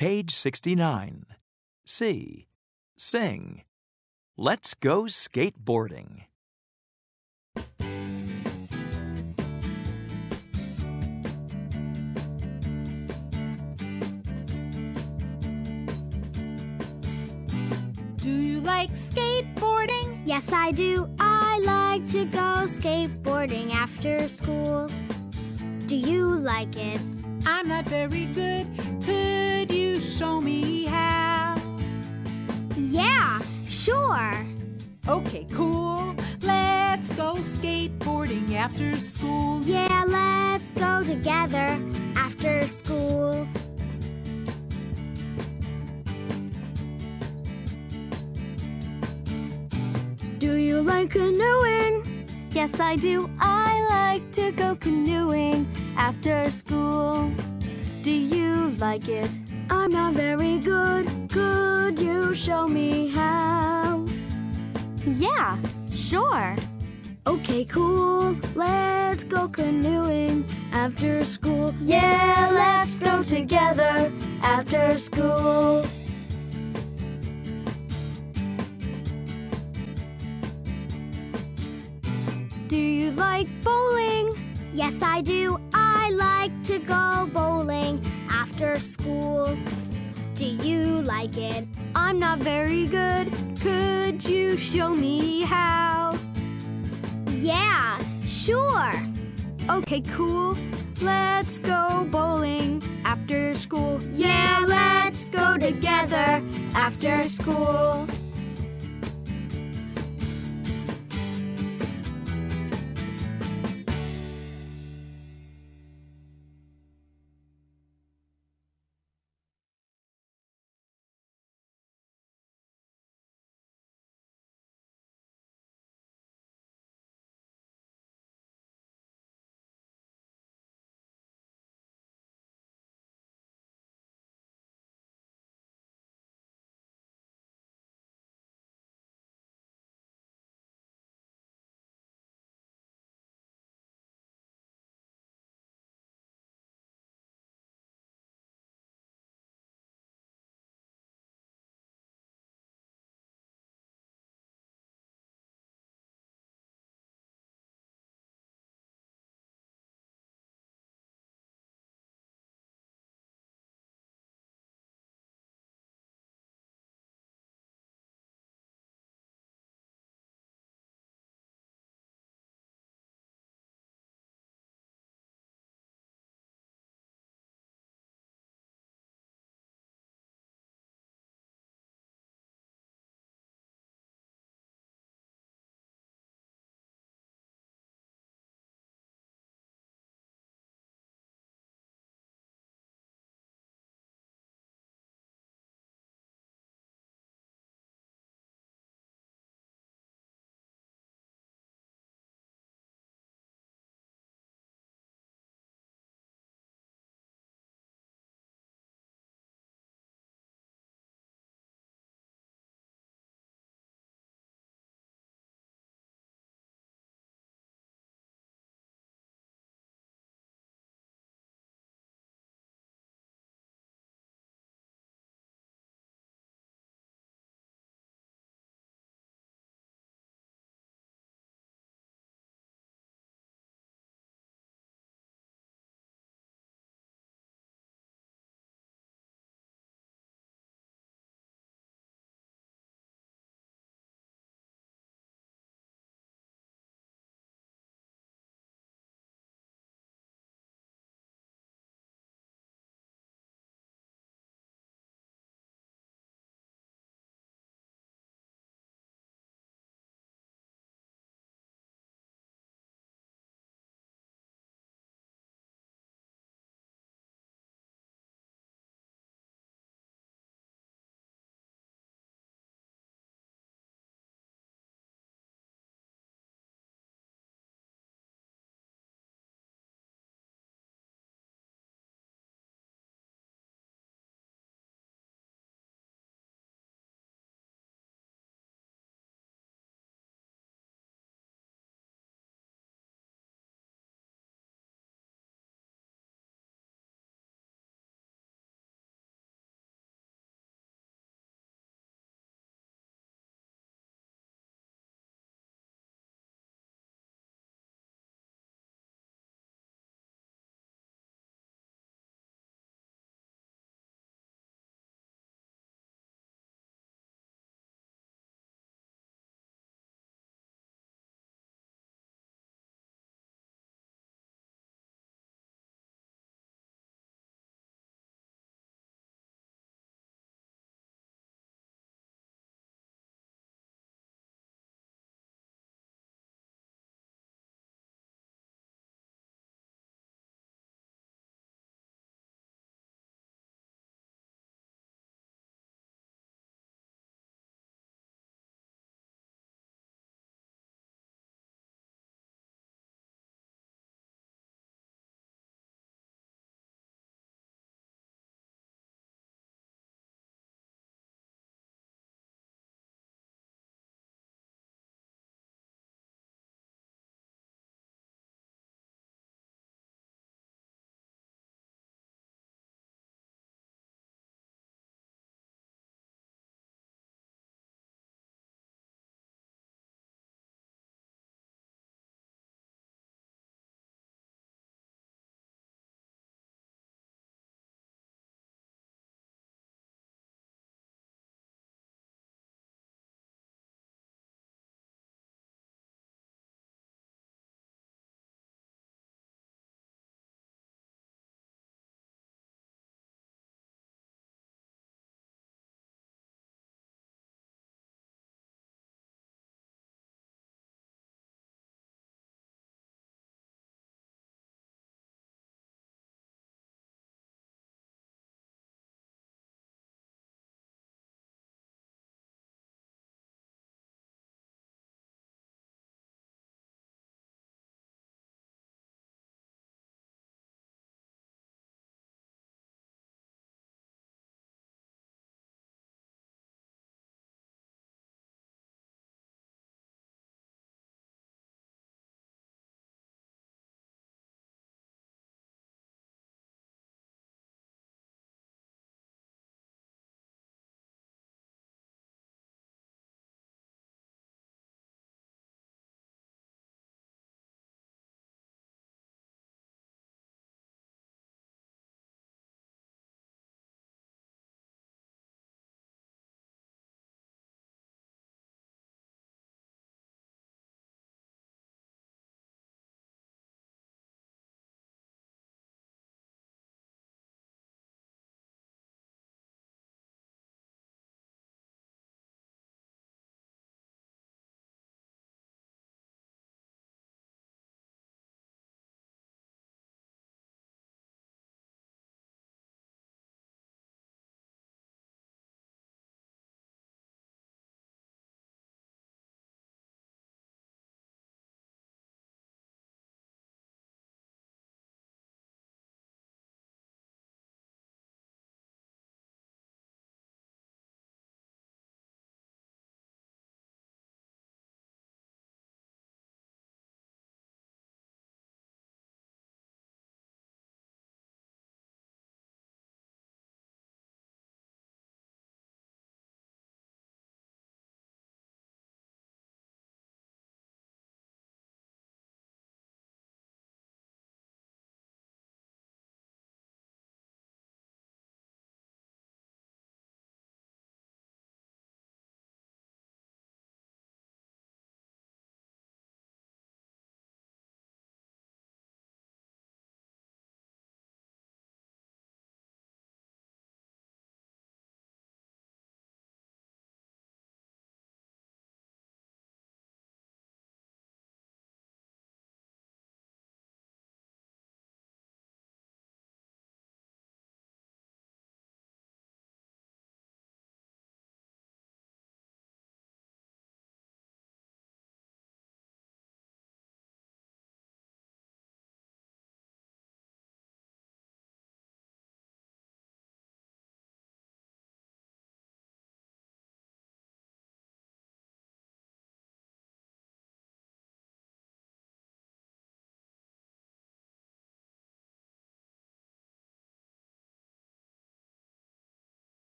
Page 69. C. Sing. Let's go skateboarding. Do you like skateboarding? Yes, I do. I like to go skateboarding after school. Do you like it? I'm not very good. Show me how? Yeah, sure. Okay, cool. Let's go skateboarding after school. Yeah, let's go together after school. Do you like canoeing? Yes, I do. I like to go canoeing after school. Do you like it? I'm not very good. Could you show me how? Yeah, sure. Okay, cool. Let's go canoeing after school. Yeah, let's go together after school. Do you like bowling? Yes, I do. Like to go bowling after school. Do you like it? I'm not very good. Could you show me how? Yeah, sure. Okay, cool. Let's go bowling after school. Yeah, let's go together after school.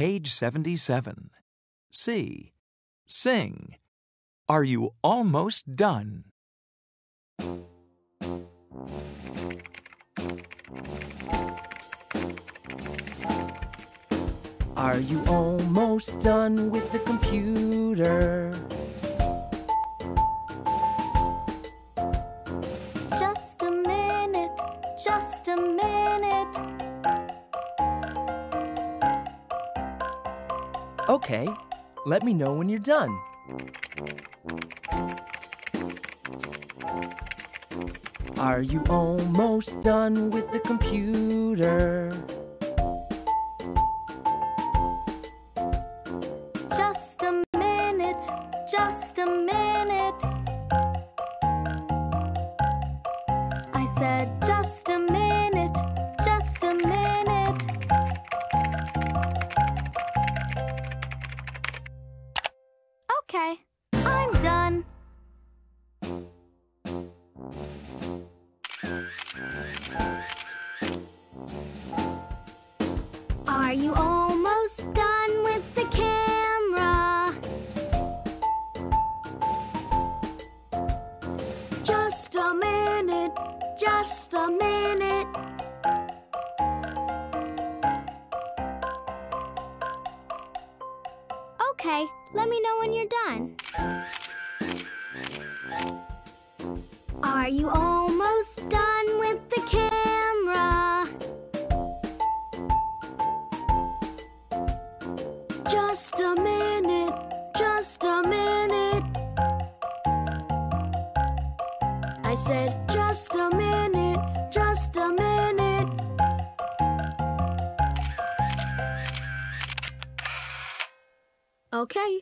Page 77. C. Sing. Are you almost done? Are you almost done with the computer? Okay, let me know when you're done. Are you almost done with the computer? Okay, I'm done. Are you almost done with the camera? Just a minute, just a minute. Done. Are you almost done with the camera? Just a minute, just a minute. I said, just a minute, just a minute. Okay.